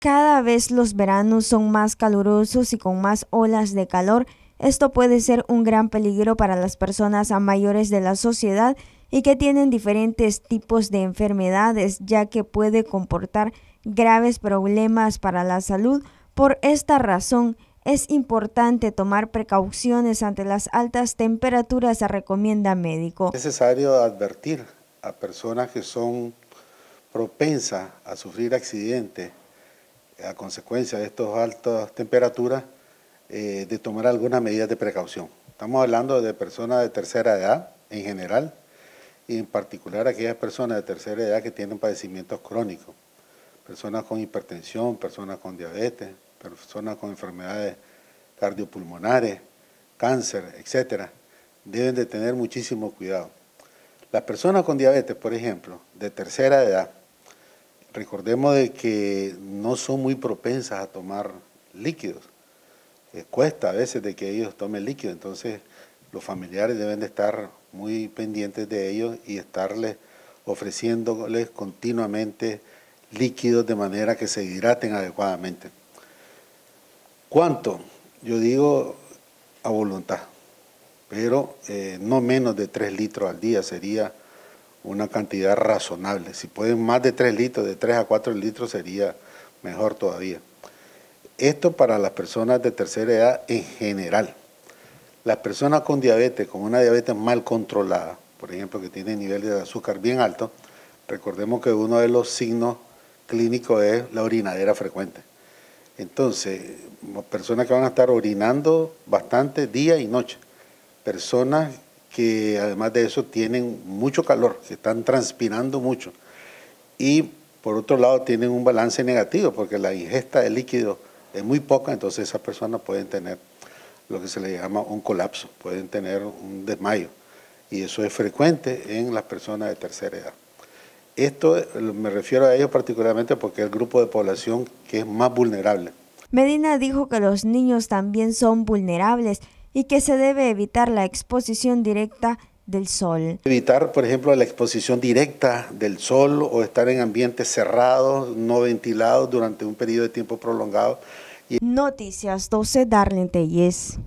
Cada vez los veranos son más calurosos y con más olas de calor. Esto puede ser un gran peligro para las personas mayores de la sociedad y que tienen diferentes tipos de enfermedades, ya que puede comportar graves problemas para la salud. Por esta razón, es importante tomar precauciones ante las altas temperaturas, recomienda médico. Es necesario advertir a personas que son propensas a sufrir accidentes a consecuencia de estas altas temperaturas, eh, de tomar algunas medidas de precaución. Estamos hablando de personas de tercera edad en general y en particular aquellas personas de tercera edad que tienen padecimientos crónicos, personas con hipertensión, personas con diabetes, personas con enfermedades cardiopulmonares, cáncer, etcétera, deben de tener muchísimo cuidado. Las personas con diabetes, por ejemplo, de tercera edad, recordemos de que no son muy propensas a tomar líquidos. Eh, cuesta a veces de que ellos tomen líquido, entonces los familiares deben de estar muy pendientes de ellos y estarles ofreciéndoles continuamente líquidos de manera que se hidraten adecuadamente. ¿Cuánto? Yo digo a voluntad, pero eh, no menos de 3 litros al día sería una cantidad razonable. Si pueden más de 3 litros, de 3 a 4 litros sería mejor todavía. Esto para las personas de tercera edad en general. Las personas con diabetes, con una diabetes mal controlada, por ejemplo, que tienen niveles de azúcar bien altos, recordemos que uno de los signos clínicos es la orinadera frecuente. Entonces, personas que van a estar orinando bastante día y noche, personas que además de eso tienen mucho calor, que están transpirando mucho. Y por otro lado tienen un balance negativo porque la ingesta de líquido es muy poca, entonces esas personas pueden tener lo que se le llama un colapso, pueden tener un desmayo. Y eso es frecuente en las personas de tercera edad. Esto me refiero a ellos particularmente porque es el grupo de población que es más vulnerable. Medina dijo que los niños también son vulnerables y que se debe evitar la exposición directa del sol. Evitar, por ejemplo, la exposición directa del sol o estar en ambientes cerrados, no ventilados durante un periodo de tiempo prolongado. Noticias 12, Darlene Telles.